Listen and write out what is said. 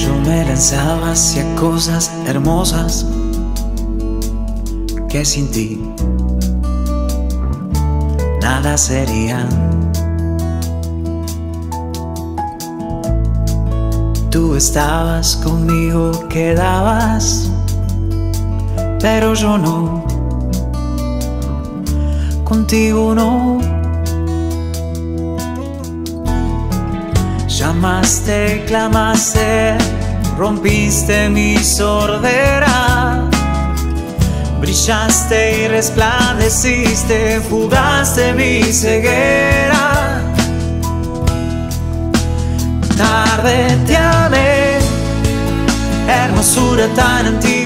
Yo me lanzaba hacia cosas hermosas que sin ti nada serían. Tú estabas conmigo, quedabas, pero yo no. Contigo no. Llamaste, clamaste, rompiste mi sordera. Brillaste y resplandeciste, fugaste mi ceguera. Tarde te amé, hermosura tan antigua